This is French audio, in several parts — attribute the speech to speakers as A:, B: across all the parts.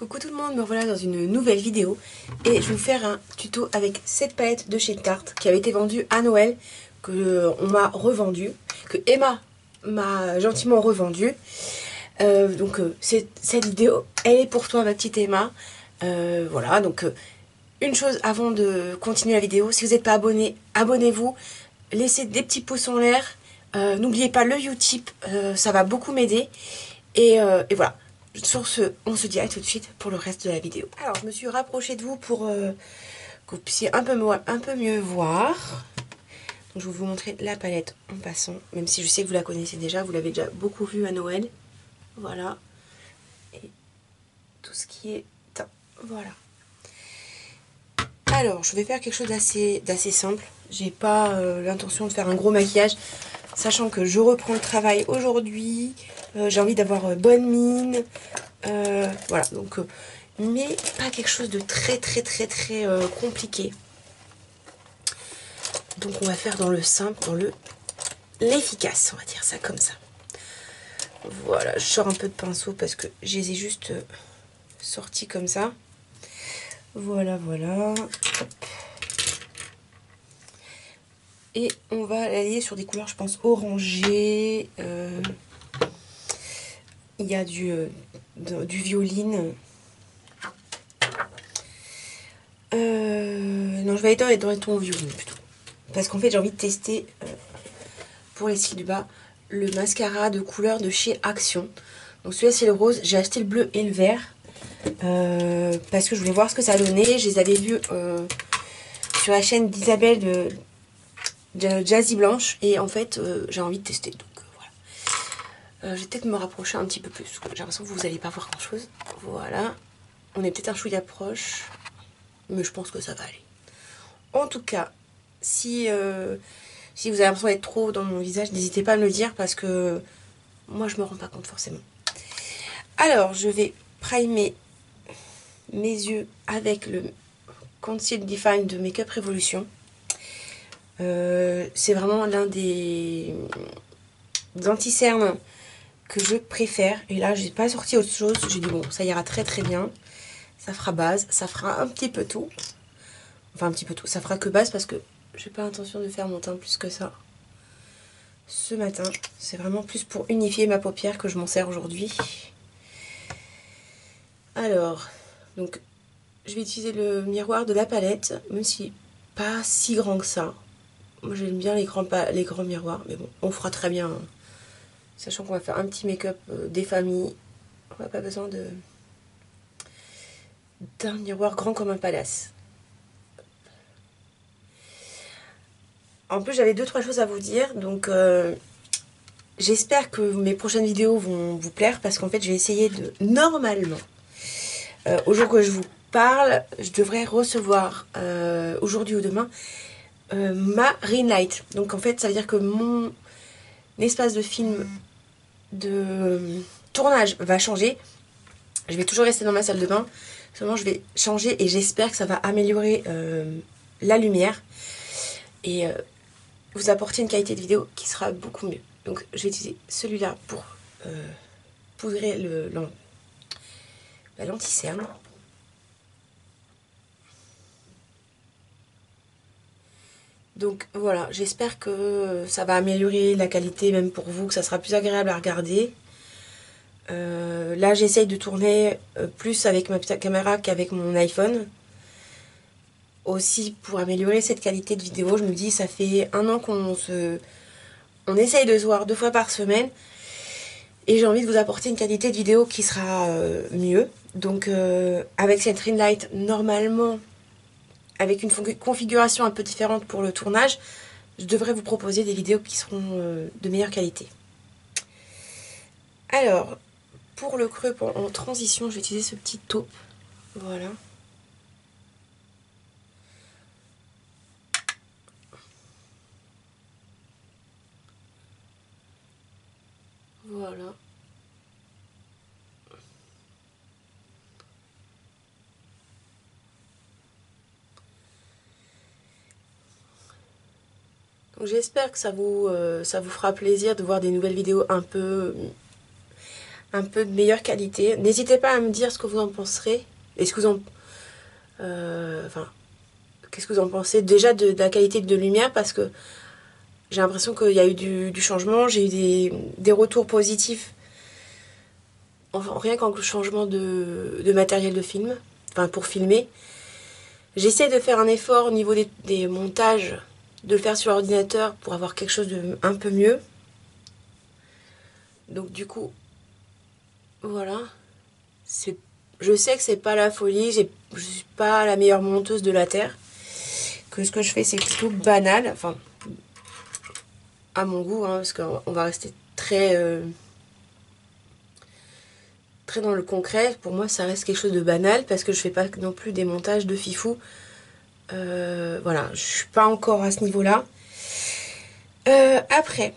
A: Coucou tout le monde, me voilà dans une nouvelle vidéo et je vais vous faire un tuto avec cette palette de chez Tarte qui avait été vendue à Noël, que on m'a revendue, que Emma m'a gentiment revendue. Euh, donc euh, cette vidéo, elle est pour toi ma petite Emma. Euh, voilà, donc une chose avant de continuer la vidéo, si vous n'êtes pas abonné, abonnez-vous, laissez des petits pouces en l'air, n'oubliez pas le Utip, ça va beaucoup m'aider. Et voilà, sur ce, on se dit à tout de suite pour le reste de la vidéo. Alors, je me suis rapprochée de vous pour euh, que vous puissiez un peu, mieux voir. Je vais vous montrer la palette en passant, même si je sais que vous la connaissez déjà, vous l'avez déjà beaucoup vue à Noël. Voilà. Et tout ce qui est... Voilà. Alors, je vais faire quelque chose d'assez simple. J'ai pas euh, l'intention de faire un gros maquillage, sachant que je reprends le travail aujourd'hui. Euh, j'ai envie d'avoir euh, bonne mine. Euh, voilà, donc, mais pas quelque chose de très très très très compliqué. Donc on va faire dans le simple, dans le l'efficace, on va dire ça comme ça. Voilà, je sors un peu de pinceau parce que je les ai juste sortis comme ça. Voilà, voilà. Et on va l'allier sur des couleurs, je pense, orangées. Il y a du, euh, du violine. Euh, non, je vais aller dans les tons violine plutôt. Parce qu'en fait, j'ai envie de tester euh, pour les cils du bas le mascara de couleur de chez Action. Donc celui-là, c'est le rose. J'ai acheté le bleu et le vert. parce que je voulais voir ce que ça donnait. Je les avais vus sur la chaîne d'Isabelle de, de, Jazzy Blanche. Et en fait, j'ai envie de tester. Euh, je vais peut-être me rapprocher un petit peu plus. J'ai l'impression que vous n'allez pas voir grand chose. Voilà. On est peut-être un chouïa proche. Mais je pense que ça va aller. En tout cas, si, euh, si vous avez l'impression d'être trop dans mon visage, n'hésitez pas à me le dire parce que moi je me rends pas compte forcément. Alors, je vais primer mes yeux avec le Conceal Define de Makeup Revolution. Euh, c'est vraiment l'un des, anti-cernes que je préfère. Et là, j'ai pas sorti autre chose. J'ai dit, bon, ça ira très très bien. Ça fera base. Ça fera un petit peu tout. Enfin, un petit peu tout. Ça fera que base parce que j'ai pas l'intention de faire mon teint plus que ça. Ce matin, c'est vraiment plus pour unifier ma paupière que je m'en sers aujourd'hui. Alors, donc, je vais utiliser le miroir de la palette, même si pas si grand que ça. Moi, j'aime bien les grands, les grands miroirs, mais bon, on fera très bien Sachant qu'on va faire un petit make-up euh, des familles. On n'a pas besoin de d'un miroir grand comme un palace. En plus, j'avais deux trois choses à vous dire. Donc, euh, j'espère que mes prochaines vidéos vont vous plaire. Parce qu'en fait, je vais essayer de... Normalement, euh, au jour que je vous parle, je devrais recevoir, aujourd'hui ou demain, ma ring light. Donc, en fait, ça veut dire que mon espace de film de tournage va changer. Je vais toujours rester dans ma salle de bain. Seulement, je vais changer et j'espère que ça va améliorer euh, la lumière et euh, vous apporter une qualité de vidéo qui sera beaucoup mieux. Donc, je vais utiliser celui-là pour euh, poudrer le, la Donc voilà, j'espère que ça va améliorer la qualité même pour vous, que ça sera plus agréable à regarder. Euh, là j'essaye de tourner euh, plus avec ma petite caméra qu'avec mon iPhone. Aussi pour améliorer cette qualité de vidéo, je me dis ça fait un an qu'on se... On essaye de se voir deux fois par semaine. Et j'ai envie de vous apporter une qualité de vidéo qui sera euh, mieux. Donc avec cette ring light, normalement avec une configuration un peu différente pour le tournage, je devrais vous proposer des vidéos qui seront euh, de meilleure qualité. Alors, pour le creux en transition, je vais utiliser ce petit taupe. Voilà. Voilà. J'espère que ça vous, euh, ça vous fera plaisir de voir des nouvelles vidéos un peu, un peu de meilleure qualité. N'hésitez pas à me dire ce que vous en penserez. Est-ce que vous en... Euh, enfin, qu'est-ce que vous en pensez déjà de, la qualité de lumière? Parce que j'ai l'impression qu'il y a eu du, changement, j'ai eu des, retours positifs. Enfin, rien qu'en changement de, matériel de film, enfin pour filmer. J'essaie de faire un effort au niveau des, montages, de le faire sur l'ordinateur pour avoir quelque chose de un peu mieux. Donc du coup, voilà. Je sais que c'est pas la folie, je suis pas la meilleure monteuse de la Terre. Que ce que je fais, c'est plutôt banal. Enfin, à mon goût, hein, parce qu'on va rester très... Euh, très dans le concret. Pour moi, ça reste quelque chose de banal parce que je fais pas non plus des montages de fifou. Euh, voilà, je suis pas encore à ce niveau-là. Euh, après,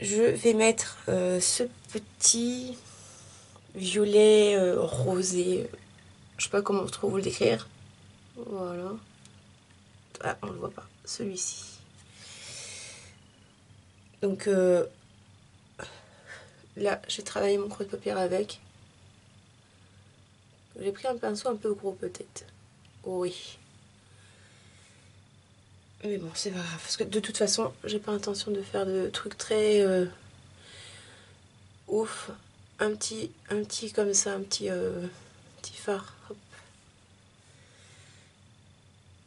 A: je vais mettre ce petit violet euh, rosé. Je sais pas comment vous le décrire. Voilà. Ah, on le voit pas. Celui-ci. Donc euh, là, j'ai travaillé mon creux de paupière avec. J'ai pris un pinceau un peu gros peut-être. Oui. Mais bon, c'est pas grave. Parce que de toute façon, j'ai pas intention de faire de trucs très euh, ouf un petit, un petit comme ça, un petit, euh, petit phare.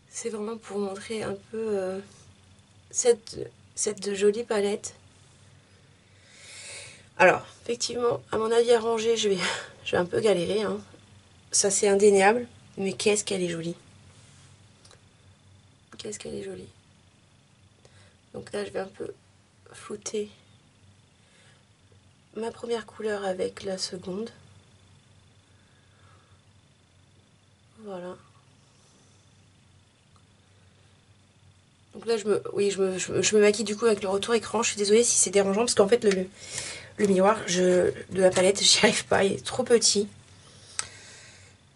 A: C'est vraiment pour montrer un peu euh, cette, cette jolie palette. Alors, effectivement, à mon avis, à ranger, je vais, je vais un peu galérer. Hein. Ça, c'est indéniable. Mais qu'est-ce qu'elle est jolie. Qu'est-ce qu'elle est jolie. Donc là, je vais un peu flouter ma première couleur avec la seconde. Voilà. Donc là, je me, oui, maquille du coup avec le retour écran. Je suis désolée si c'est dérangeant parce qu'en fait, le, miroir de la palette, j'y arrive pas. Il est trop petit.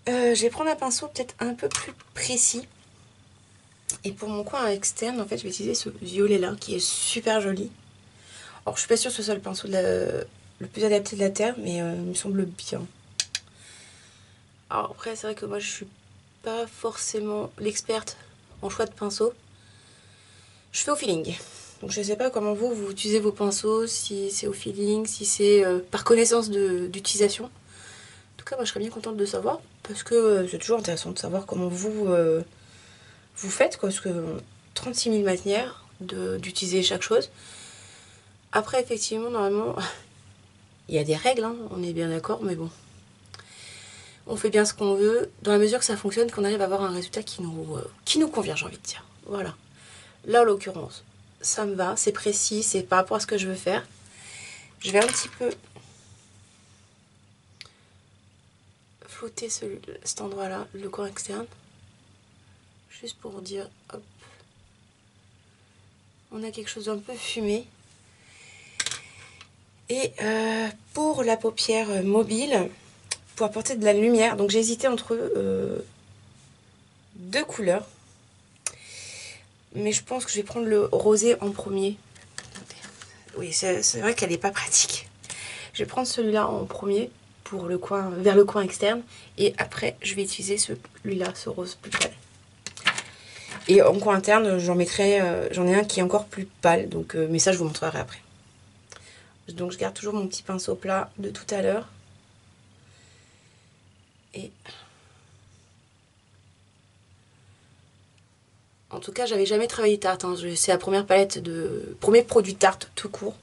A: Euh, je vais prendre un pinceau peut-être un peu plus précis. Et pour mon coin externe, en fait, je vais utiliser ce violet là qui est super joli. Alors, je suis pas sûre que ce soit le pinceau le plus adapté de la Terre, mais euh, il me semble bien. Alors après, c'est vrai que moi, je suis pas forcément l'experte en choix de pinceau. Je fais au feeling. Donc je sais pas comment vous, vous utilisez vos pinceaux, si c'est au feeling, si c'est euh, par connaissance d'utilisation. En tout cas, moi, je serais bien contente de savoir, parce que euh, c'est toujours intéressant de savoir comment vous, vous faites, quoi, parce que 36 000 manières d'utiliser chaque chose. Après, effectivement, normalement, il y a des règles, hein, on est bien d'accord, mais bon. On fait bien ce qu'on veut, dans la mesure que ça fonctionne, qu'on arrive à avoir un résultat qui nous, euh, qui nous convient, j'ai envie de dire. Voilà. Là, en l'occurrence, ça me va, c'est précis, c'est par rapport à ce que je veux faire. Je vais un petit peu flouter cet endroit-là, le coin externe. Juste pour dire, hop. On a quelque chose d'un peu fumé. Et euh, pour la paupière mobile, pour apporter de la lumière, donc j'ai hésité entre euh, deux couleurs. Mais je pense que je vais prendre le rosé en premier. Oui, c'est vrai qu'elle n'est pas pratique. Je vais prendre celui-là en premier pour le coin, vers le coin externe. Et après, je vais utiliser celui-là, ce rose plus pâle. Et en coin interne, j'en mettrai, euh, j'en ai un qui est encore plus pâle. Donc, mais ça, je vous montrerai après. Donc je garde toujours mon petit pinceau plat de tout à l'heure. Et en tout cas, j'avais jamais travaillé tarte. Hein. C'est la première palette de premier produit tarte tout court.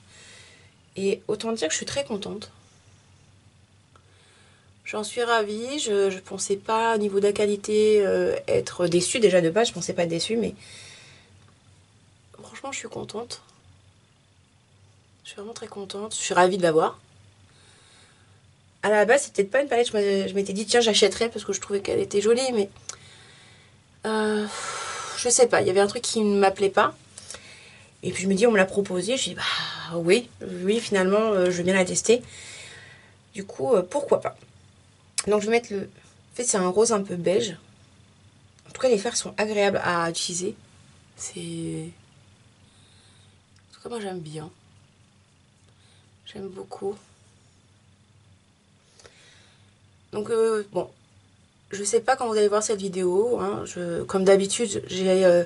A: Et autant dire que je suis très contente. J'en suis ravie. Je ne pensais pas au niveau de la qualité euh, être déçue. Déjà de base, je pensais pas être déçue, mais franchement, je suis contente. Je suis vraiment très contente. Je suis ravie de l'avoir. À la base, c'était pas une palette. Je m'étais dit, tiens, j'achèterais parce que je trouvais qu'elle était jolie, mais. Euh, je sais pas. Il y avait un truc qui ne m'appelait pas. Et puis je me dis, on me l'a proposé. Je dis, bah oui, oui, finalement, euh, je veux bien la tester. Du coup, pourquoi pas? Donc je vais mettre le. En fait, c'est un rose un peu beige. En tout cas, les fers sont agréables à utiliser. C'est. En tout cas, moi j'aime bien. J'aime beaucoup. Donc, euh, bon, je sais pas quand vous allez voir cette vidéo. Hein, comme d'habitude, j'ai euh,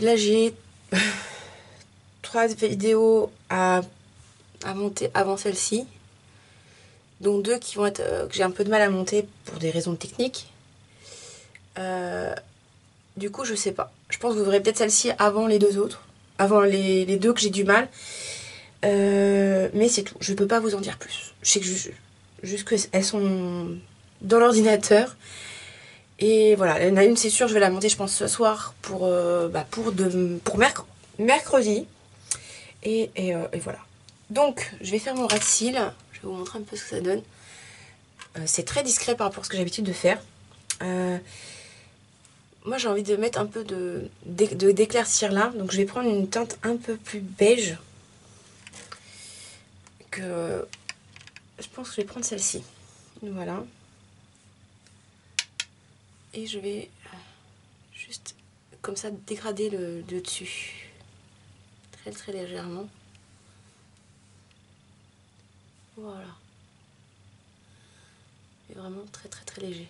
A: là j'ai trois vidéos à monter avant celle-ci. Donc deux qui vont être euh, que j'ai un peu de mal à monter pour des raisons techniques. du coup, je sais pas. Je pense que vous verrez peut-être celle-ci avant les deux autres. Avant les, deux que j'ai du mal. mais c'est tout. Je peux pas vous en dire plus. Je sais que je, juste qu'elles sont dans l'ordinateur. Et voilà, il y en a une, c'est sûr, je vais la monter, je pense, ce soir pour, euh, bah, pour, mercredi. Et, euh, et, voilà. Donc, je vais faire mon rat de cils. Je vais vous montrer un peu ce que ça donne. Euh, c'est très discret par rapport à ce que j'ai l'habitude de faire. moi, j'ai envie de mettre un peu de d'éclaircir là. Donc, je vais prendre une teinte un peu plus beige. Que je pense que je vais prendre celle-ci. Voilà. Et je vais euh, juste comme ça dégrader le, dessus. Très très légèrement. Voilà. Et vraiment très très très léger.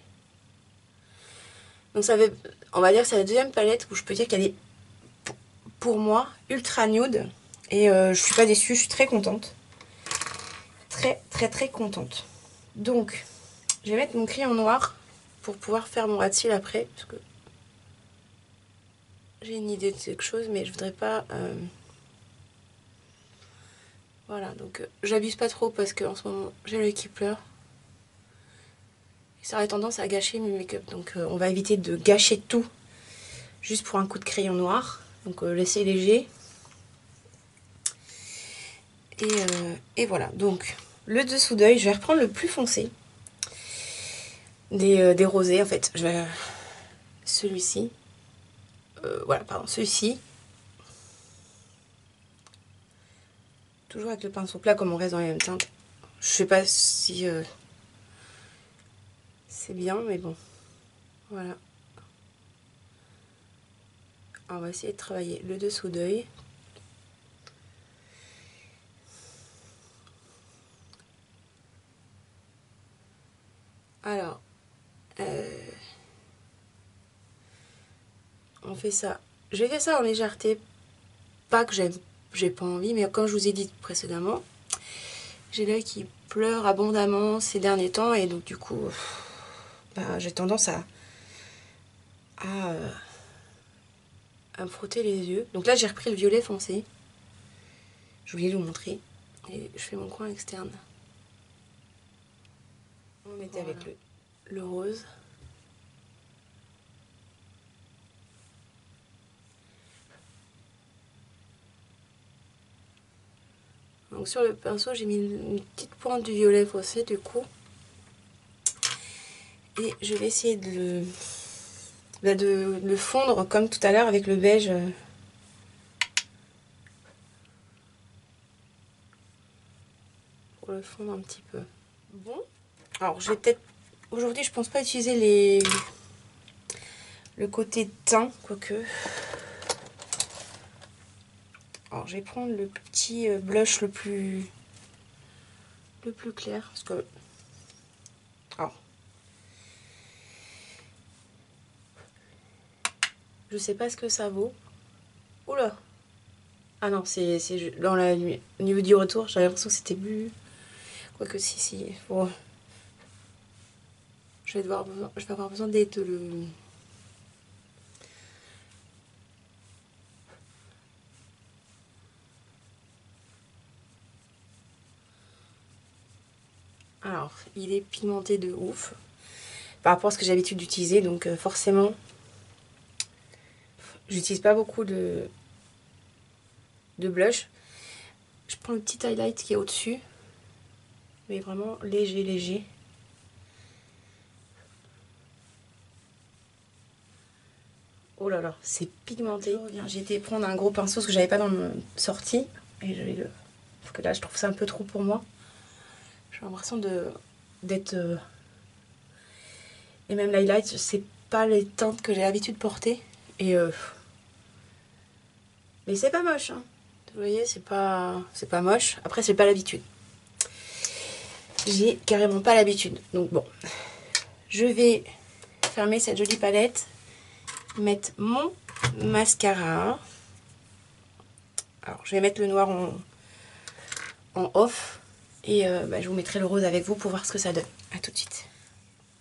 A: Donc ça va, on va dire que c'est la deuxième palette où je peux dire qu'elle est pour moi ultra nude. Et euh, je suis pas déçue, je suis très contente très très très contente. Donc, je vais mettre mon crayon noir pour pouvoir faire mon rat après. Parce que j'ai une idée de quelque chose, mais je voudrais pas... Euh, voilà, donc euh, j'abuse pas trop parce qu'en ce moment, j'ai l'œil qui pleure. ça aurait tendance à gâcher mes make-up. Donc euh, on va éviter de gâcher tout juste pour un coup de crayon noir. Donc laisser léger. Et, et, voilà, donc le dessous d'œil, je vais reprendre le plus foncé des, euh, rosés en fait. Je vais celui-ci. Euh, voilà, pardon, celui-ci. Toujours avec le pinceau plat comme on reste dans les mêmes teintes. Je sais pas si euh, c'est bien, mais bon. Voilà. On va essayer de travailler le dessous d'œil. Alors, euh, on fait ça. Je vais faire ça en légèreté. Pas que j'ai pas envie, mais comme je vous ai dit précédemment, j'ai l'œil qui pleure abondamment ces derniers temps et donc du coup, bah, j'ai tendance à, à, euh, à me frotter les yeux. Donc là, j'ai repris le violet foncé. Je voulais vous montrer. Et je fais mon coin externe. On mettait avec le, le rose. Donc sur le pinceau, j'ai mis une petite pointe du violet foncé du coup. Et je vais essayer de le, bah, de le fondre comme tout à l'heure avec le beige. Pour le fondre un petit peu. Bon, alors, je vais peut-être... Aujourd'hui, je pense pas utiliser les... le côté teint, quoique... Alors, je vais prendre le petit euh, blush le plus... le plus clair, parce que... Alors... Je sais pas ce que ça vaut. Oula. Ah non, c'est dans la au niveau du retour, j'avais l'impression que c'était plus... Quoique si, si, faut... Je vais, devoir, je vais avoir besoin d'être le... Alors, il est pigmenté de ouf par rapport à ce que j'ai l'habitude d'utiliser. Donc euh, forcément, j'utilise pas beaucoup de, de blush. Je prends le petit highlight qui est au-dessus. Mais vraiment léger, léger. Oh là là, c'est pigmenté. J'ai été prendre un gros pinceau parce que j'avais pas dans mon sortie. Et je vais le. Parce que là, je trouve ça un peu trop pour moi. J'ai l'impression de d'être. Euh, et même l'highlight, c'est pas les teintes que j'ai l'habitude de porter. Et. Euh, mais c'est pas moche. Hein. Vous voyez, c'est pas, c'est pas moche. Après, c'est pas l'habitude. j'ai carrément pas l'habitude. Donc bon, je vais fermer cette jolie palette, mettre mon mascara. Alors, je vais mettre le noir en, en off. Et euh, bah, je vous mettrai le rose avec vous pour voir ce que ça donne. A tout de suite.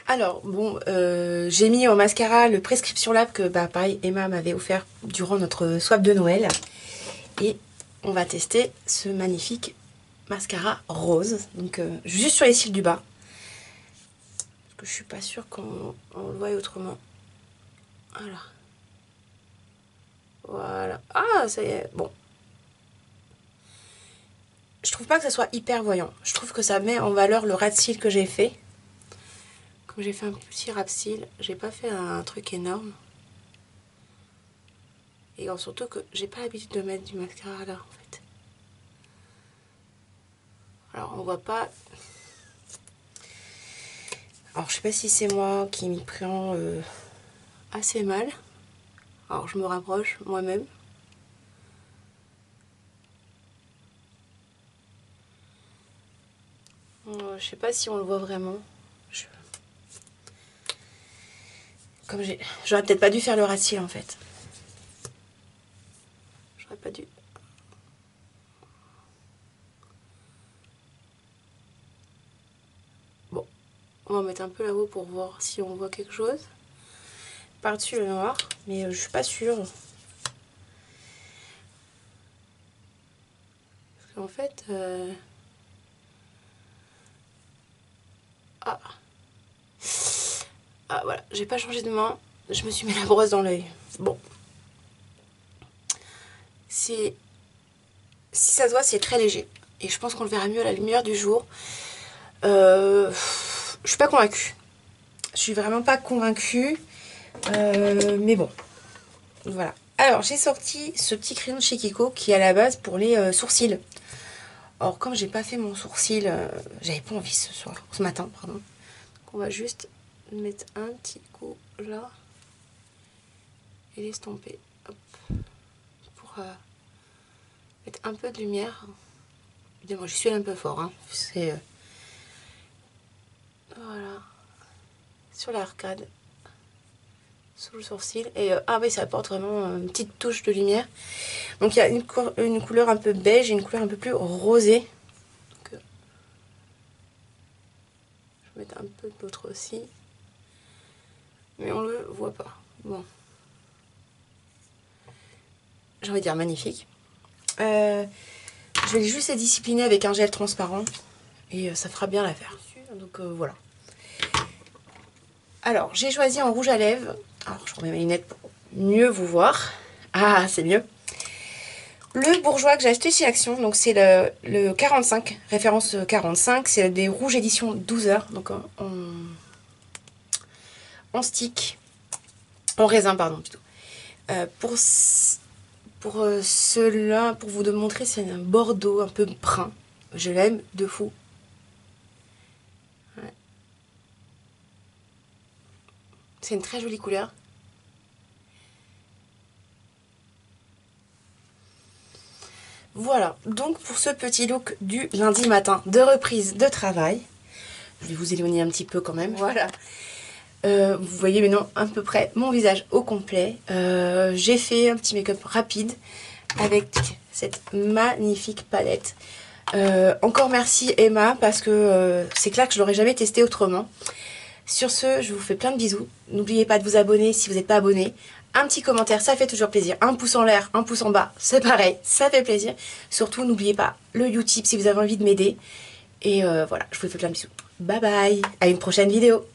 A: Alors, bon, euh, j'ai mis en mascara le Prescription Lab que, bah, pareil, Emma m'avait offert durant notre swap de Noël. Et on va tester ce magnifique mascara rose. Donc, euh, juste sur les cils du bas. Parce que je suis pas sûre qu'on le voit autrement. Voilà. Voilà. Ah, ça y est. Bon, je trouve pas que ça soit hyper voyant. Je trouve que ça met en valeur le rat cils que j'ai fait. Comme j'ai fait un petit rat cils, j'ai pas fait un truc énorme. Et surtout que j'ai pas l'habitude de mettre du mascara là en fait. Alors on voit pas... Alors je sais pas si c'est moi qui m'y prend euh, assez mal. Alors je me rapproche moi-même. Je sais pas si on le voit vraiment. Comme j'ai... J'aurais peut-être pas dû faire le racine en fait. J'aurais pas dû. Bon. On va mettre un peu là-haut pour voir si on voit quelque chose. Par-dessus le noir. Mais euh, je suis pas sûre. Parce qu'en fait... Euh, Ah. Ah voilà, j'ai pas changé de main. Je me suis mis la brosse dans l'œil. Bon. C'est... Si ça se voit, c'est très léger. Et je pense qu'on le verra mieux à la lumière du jour. Euh, je suis pas convaincue. Je suis vraiment pas convaincue. Euh, mais bon. Voilà. Alors, j'ai sorti ce petit crayon de chez Kiko qui est à la base pour les euh, sourcils. Or, comme j'ai pas fait mon sourcil, euh, j'avais pas envie ce soir, ce matin, pardon. on va juste mettre un petit coup là et l'estomper. Pour euh, mettre un peu de lumière. Évidemment, je suis un peu fort. Hein. C'est. Euh, voilà. Sur l'arcade. Sous le sourcil. Et ah oui, ça apporte vraiment une petite touche de lumière. Donc il y a une, couleur un peu beige et une couleur un peu plus rosée. Euh, je vais mettre un peu de aussi. Mais on le voit pas. Bon. J'ai envie de dire magnifique. Euh, je vais juste les discipliner avec un gel transparent. Et euh, ça fera bien l'affaire. Donc voilà. Alors, j'ai choisi en rouge à lèvres. Alors, je remets mes lunettes pour mieux vous voir. Ah, c'est mieux. Le bourgeois que j'ai acheté chez Action, donc c'est le, 45, référence 45, c'est des rouges éditions 12 heures, donc en, en, stick, en raisin pardon plutôt. Euh, pour euh, cela, pour vous montrer, c'est un bordeaux un peu brun. Je l'aime de fou. C'est une très jolie couleur. Voilà, donc pour ce petit look du lundi matin de reprise de travail, je vais vous éloigner un petit peu quand même, voilà. Euh, vous voyez maintenant à peu près mon visage au complet. Euh, j'ai fait un petit make-up rapide avec cette magnifique palette. Euh, encore merci Emma parce que c'est clair que je l'aurais jamais testé autrement. Sur ce, je vous fais plein de bisous. N'oubliez pas de vous abonner si vous n'êtes pas abonné un petit commentaire, ça fait toujours plaisir. Un pouce en l'air, un pouce en bas, c'est pareil, ça fait plaisir. Surtout, n'oubliez pas le Utip si vous avez envie de m'aider. Et euh, voilà, je vous fais plein de bisous. Bye bye, à une prochaine vidéo.